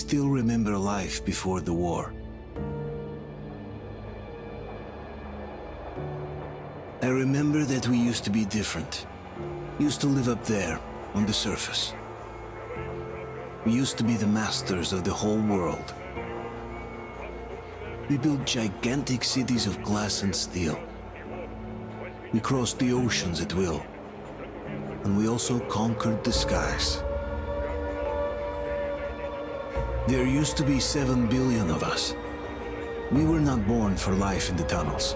still remember life before the war. I remember that we used to be different. Used to live up there, on the surface. We used to be the masters of the whole world. We built gigantic cities of glass and steel. We crossed the oceans at will. And we also conquered the skies. There used to be seven billion of us. We were not born for life in the tunnels.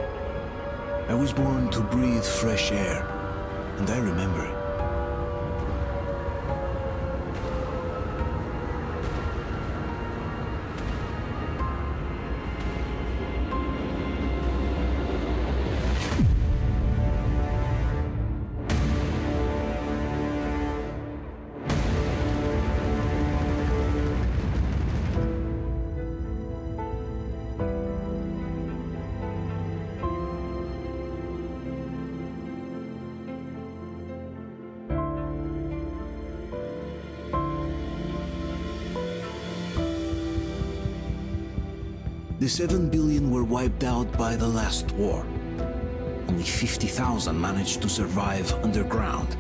I was born to breathe fresh air, and I remember The 7 billion were wiped out by the last war. Only 50,000 managed to survive underground,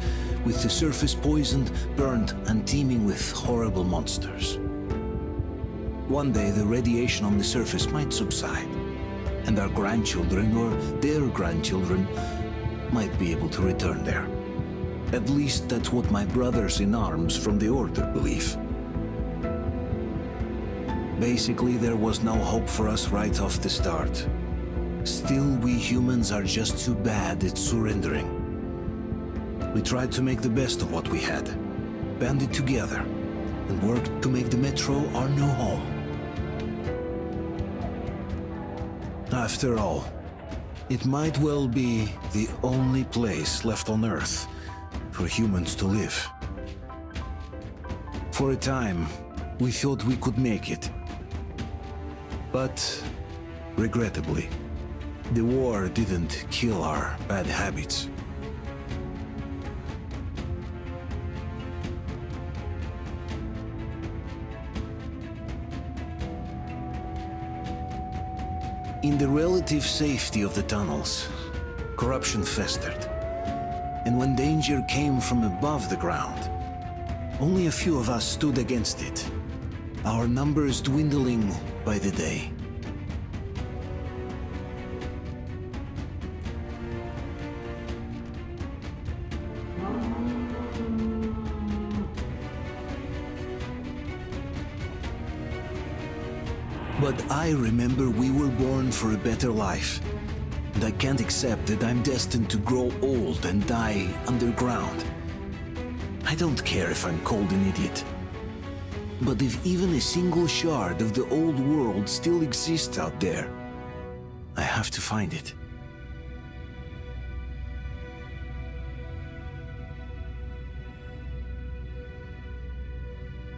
with the surface poisoned, burned, and teeming with horrible monsters. One day the radiation on the surface might subside, and our grandchildren or their grandchildren might be able to return there. At least that's what my brothers in arms from the Order believe. Basically, there was no hope for us right off the start. Still, we humans are just too bad at surrendering. We tried to make the best of what we had, banded together, and worked to make the Metro our new home. After all, it might well be the only place left on Earth for humans to live. For a time, we thought we could make it. But, regrettably, the war didn't kill our bad habits. In the relative safety of the tunnels, corruption festered. And when danger came from above the ground, only a few of us stood against it, our numbers dwindling by the day. But I remember we were born for a better life. And I can't accept that I'm destined to grow old and die underground. I don't care if I'm called an idiot. But if even a single shard of the old world still exists out there, I have to find it.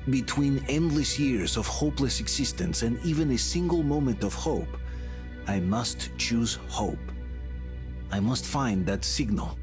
Between endless years of hopeless existence and even a single moment of hope, I must choose hope. I must find that signal.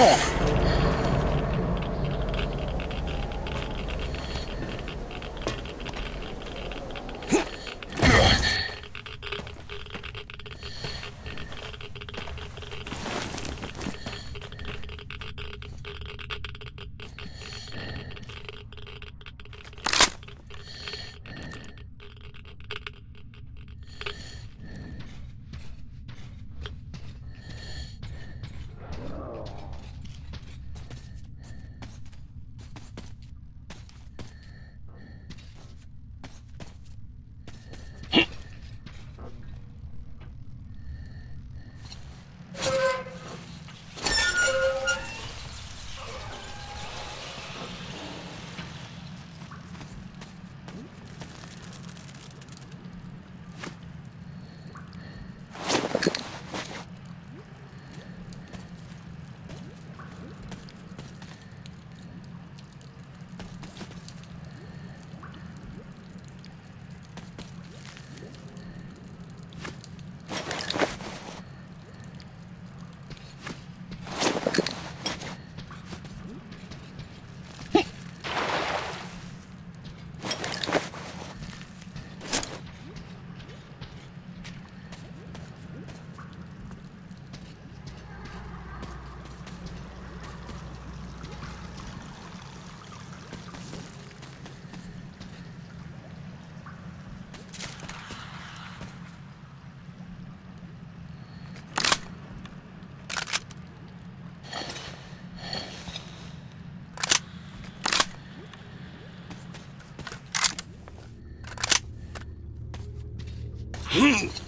Oh. うん。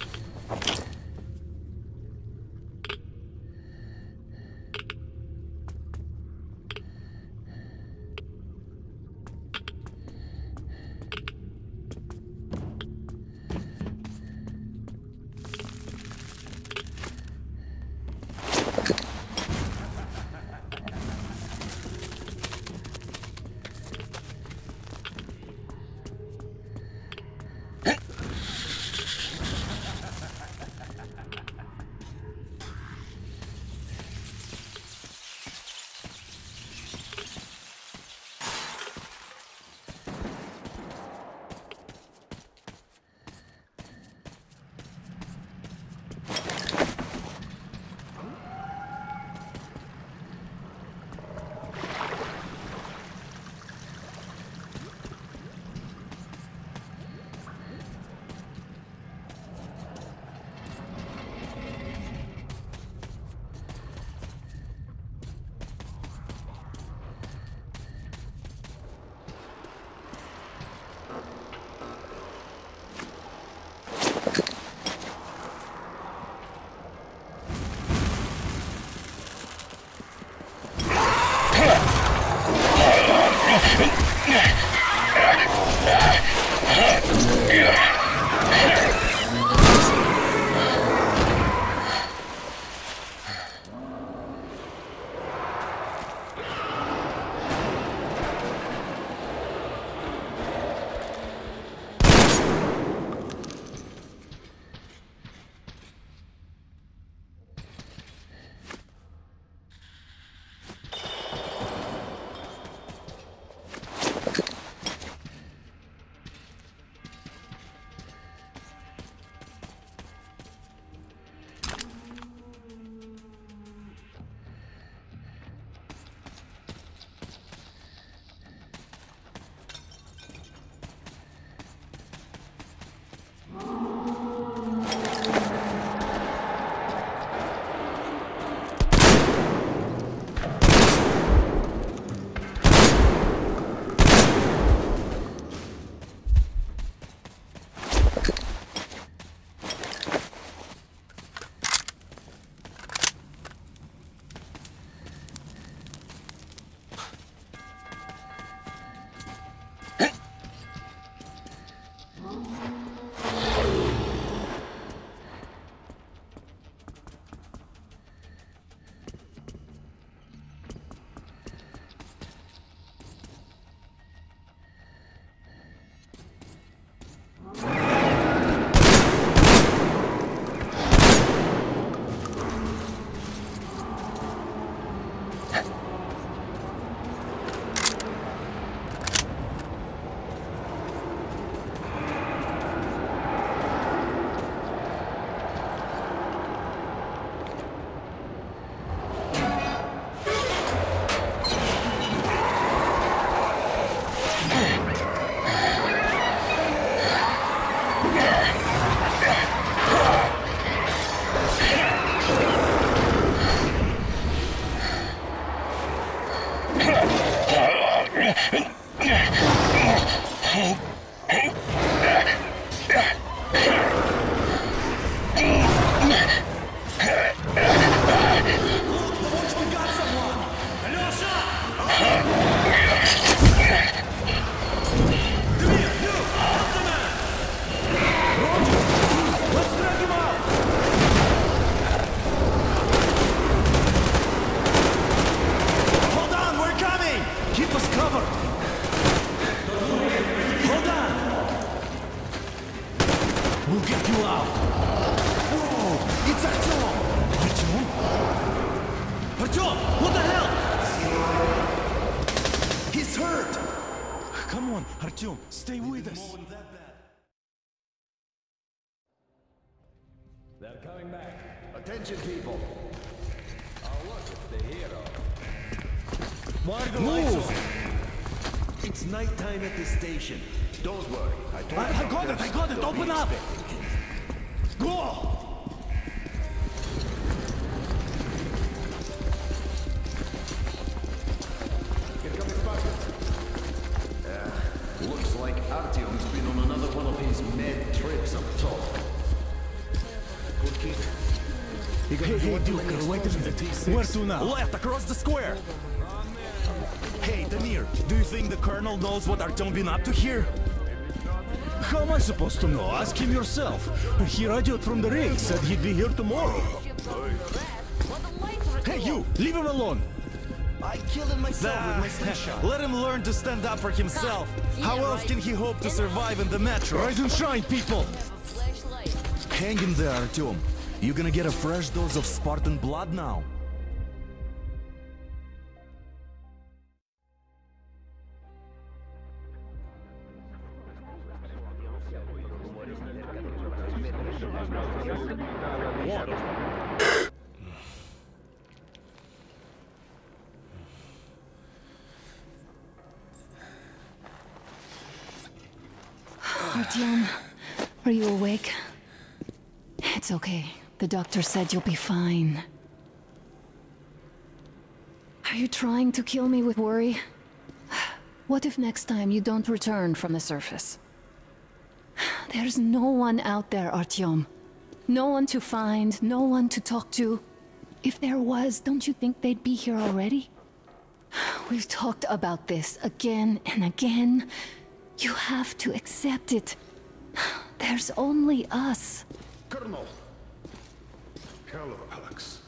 Get you out! Whoa! It's Artyom! Artyom? Artyom! What the hell? He's hurt! Come on, Artyom, stay with us! They're coming back. Attention, people. Oh, look, it's the hero. Why are the lights on? It's nighttime at the station. Don't worry. I told I, I got it, I got it, open up! expecting Where to now? Left, across the square. Hey, Damir, do you think the Colonel knows what Artyom been up to here? How am I supposed to know? Ask him yourself. He radioed from the ring, said he'd be here tomorrow. Hey, you! Leave him alone! I killed him myself with my slingshot. Let him learn to stand up for himself. How else can he hope to survive in the metro? Rise and shine, people! Hang in there, Artyom. You're gonna get a fresh dose of Spartan blood now. Artyom, are you awake? It's okay. The doctor said you'll be fine. Are you trying to kill me with worry? What if next time you don't return from the surface? There's no one out there, Artyom. No one to find, no one to talk to. If there was, don't you think they'd be here already? We've talked about this again and again. You have to accept it. There's only us. Colonel! Hello, Alex.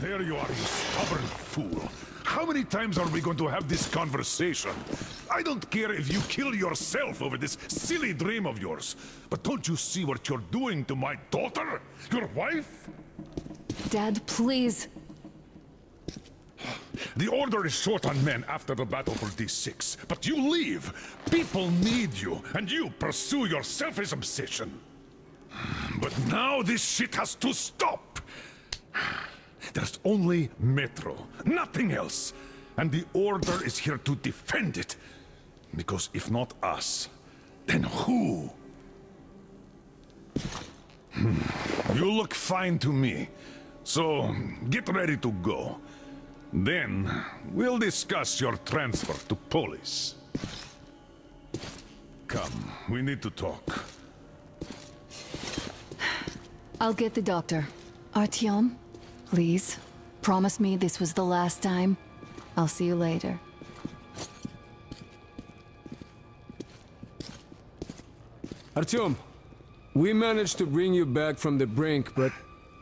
There you are, you stubborn fool. How many times are we going to have this conversation? I don't care if you kill yourself over this silly dream of yours. But don't you see what you're doing to my daughter? Your wife? Dad, please. The Order is short on men after the battle for D6, but you leave. People need you, and you pursue your selfish obsession. But now this shit has to stop. There's only Metro, nothing else. And the Order is here to defend it. Because if not us, then who? Hmm. You look fine to me. So, get ready to go. Then, we'll discuss your transfer to Polis. Come, we need to talk. I'll get the doctor. Artyom, please. Promise me this was the last time. I'll see you later. Artyom, we managed to bring you back from the brink, but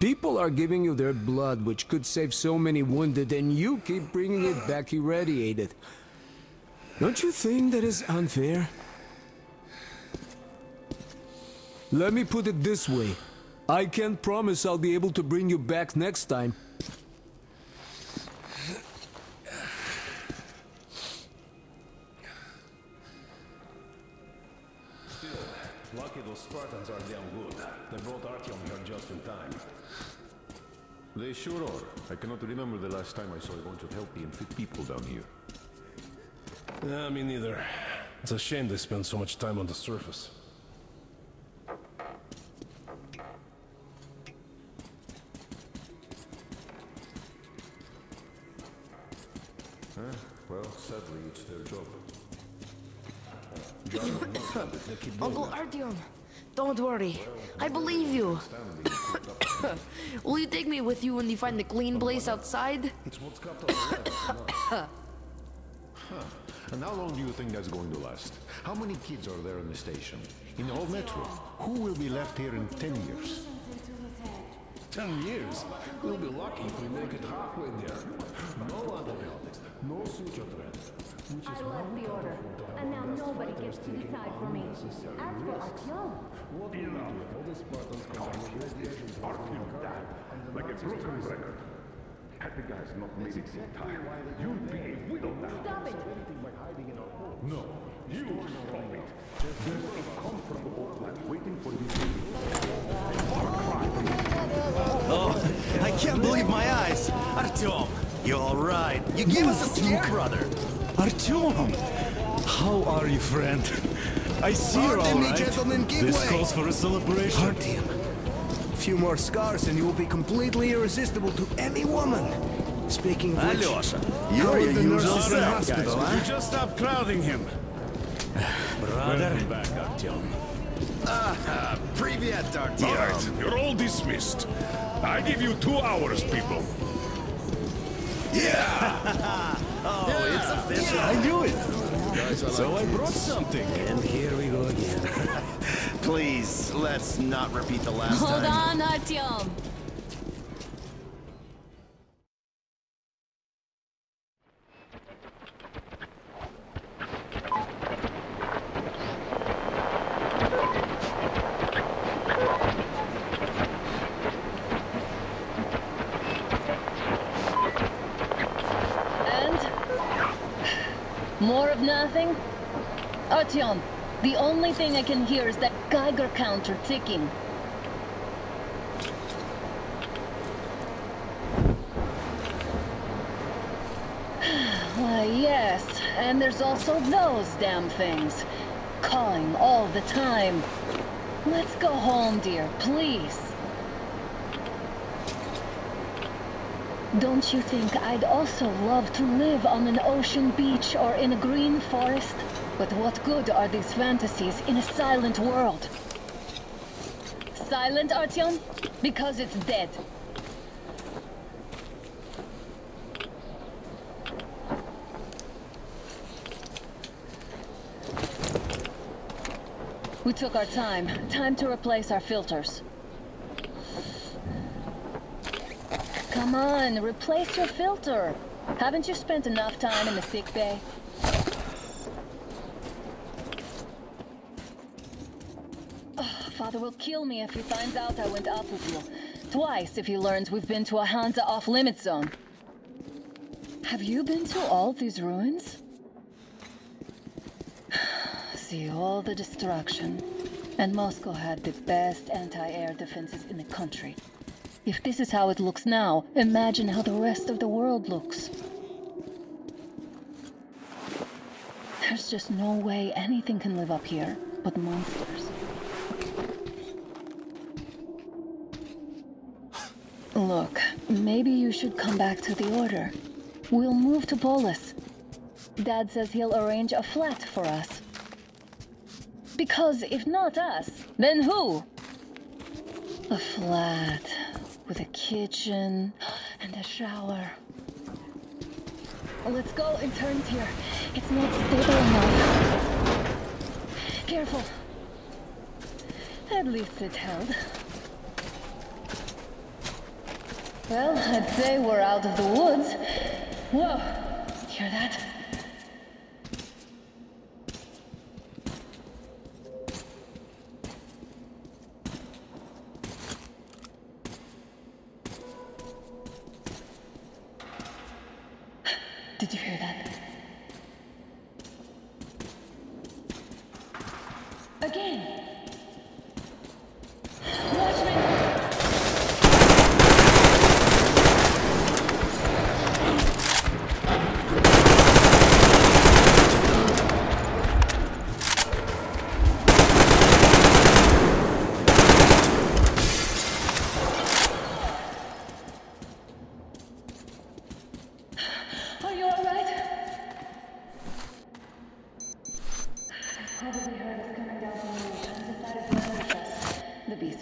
people are giving you their blood, which could save so many wounded, and you keep bringing it back irradiated. Don't you think that is unfair? Let me put it this way. I can't promise I'll be able to bring you back next time. I cannot remember the last time I saw a bunch of healthy and fit people down here. Yeah, me neither. It's a shame they spend so much time on the surface. Huh? Well, sadly, it's their job. Uncle Artyom, don't worry. I believe you. Will you take me with you when you find the clean place outside? It's what's. Huh. And how long do you think that's going to last? How many kids are there in the station? In the whole metro? Who will be left here in ten years? Ten years? We'll be lucky if we make it halfway there. No other antibiotics, no suture thread. Which is I left the order, and now nobody gets to decide for me. As for Artyom, what will we do all the Spartans come and radiation Artyom died like a broken record. Had the guys not made it in time, you'd be a widow now. stop it! No, you stop it. There's a comfortable plan waiting for you. Oh, I can't believe my eyes. Artyom, you're all right? You gave us a scare, brother. Artyom, how are you, friend? I see you're all Pardon me, right. gentlemen, give this way. calls for a celebration. Artyom. A few more scars and you will be completely irresistible to any woman. Speaking of which, Alyosha, how you're are your the usual nurses in self, hospital, guys. huh? You just stop crowding him. Brother. Welcome back, Artyom. Ah, привет, All Artyom. right, you're all dismissed. I give you two hours, people. Oh, It's. I knew it. so I brought something. And here we go again. Please, let's not repeat the last Hold time. on, Artyom. and more of nothing. The only thing I can hear is that Geiger counter ticking. Why, yes, and there's also those damn things. Calling all the time. Let's go home, dear, please. Don't you think I'd also love to live on an ocean beach or in a green forest? But what good are these fantasies in a silent world? Silent, Artyom? Because it's dead. We took our time. Time to replace our filters. Come on, replace your filter. Haven't you spent enough time in the sick bay? Ugh, Father will kill me if he finds out I went up with you. Twice if he learns we've been to a Hansa off-limit zone. Have you been to all these ruins? See all the destruction. And Moscow had the best anti-air defenses in the country. If this is how it looks now, imagine how the rest of the world looks. There's just no way anything can live up here but monsters. Look, maybe you should come back to the Order. We'll move to Polis. Dad says he'll arrange a flat for us. Because if not us, then who? A flat with a kitchen and a shower. Let's go in turns here. It's not stable enough. Careful. At least it held. Well, I'd say we're out of the woods. Whoa! Hear that?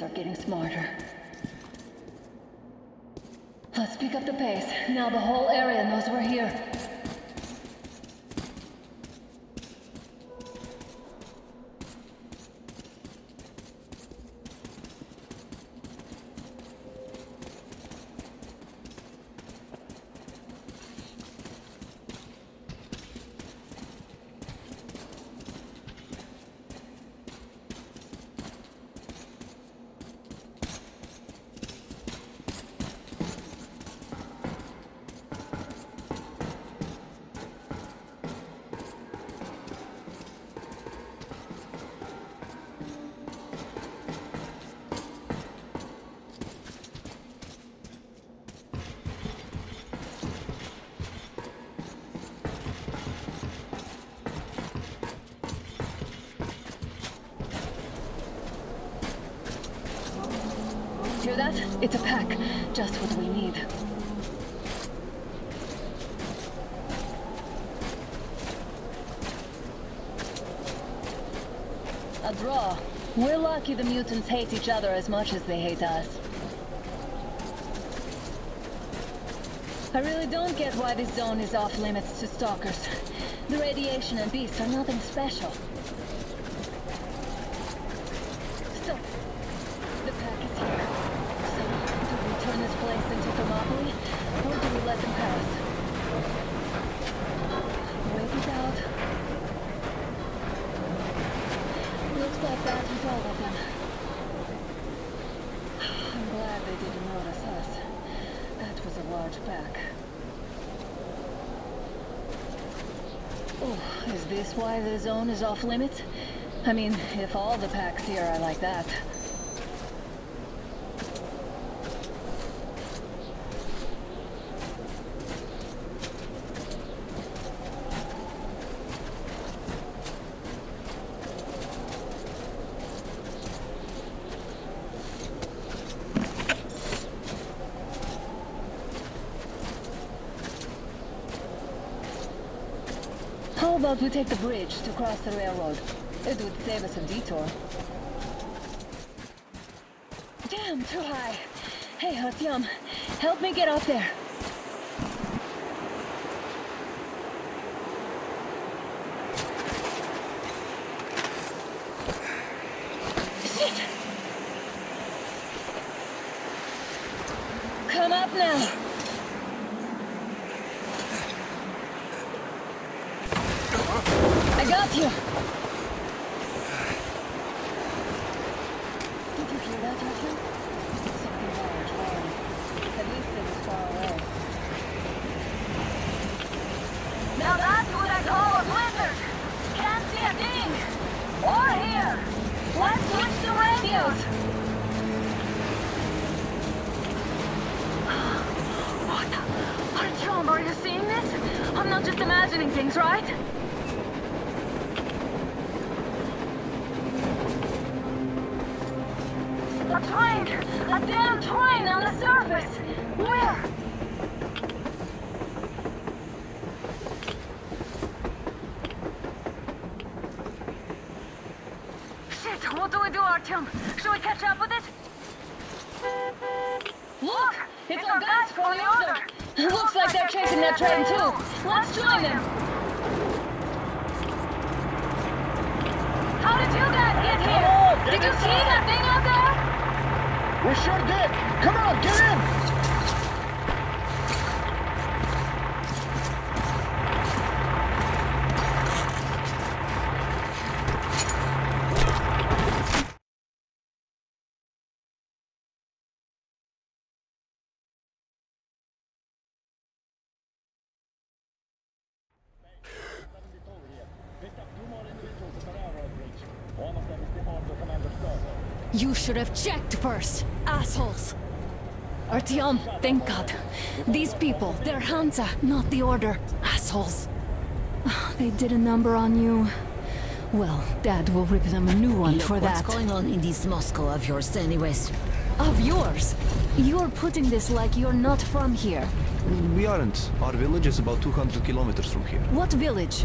Are getting smarter. Let's pick up the pace. Now the whole area knows we're here. Hear that? It's a pack. Just what we need. A draw. We're lucky the mutants hate each other as much as they hate us. I really don't get why this zone is off limits to stalkers. The radiation and beasts are nothing special. Still, the pack is here. So, do we turn this place into Thermopylae, or do we let them pass? Wait it out. Looks like that was all of them. I'm glad they didn't notice us. That pack. Oh, is this why the zone is off limits? I mean, if all the packs here are like that. How about we take the bridge to cross the railroad? It would save us a detour. Damn, too high. Hey, Artyom, help me get up there. Shit! Come up now. I got you. Did you hear that, Artyom? Something large, roaring. At least it was far away. Now that's what I call a blizzard. Can't see a thing. Or hear. Let's switch to radios. What? Artyom, are you seeing this? I'm not just imagining things, right? A. A damn train on the surface. Where? Shit, what do we do, Artyom? Should we catch up with it? Look! It's our guys from the order! Looks like they're chasing that train too! Let's join them! How did you guys get here? Did you see that thing out there? We sure did! Come on, get in! You should have checked first, assholes. Artyom, thank God. These people, they're Hansa, not the Order. Assholes. They did a number on you. Well, Dad will rip them a new one Look for that. what's going on in this Moscow of yours anyways? Of yours? You're putting this like you're not from here. We aren't. Our village is about 200 kilometers from here. What village?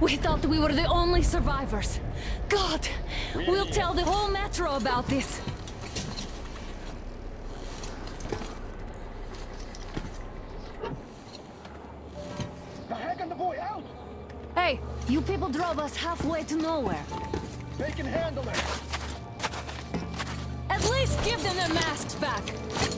We thought we were the only survivors. God, we'll tell the whole metro about this. The heck and the boy out! Hey, you people drove us halfway to nowhere. They can handle it! At least give them their masks back.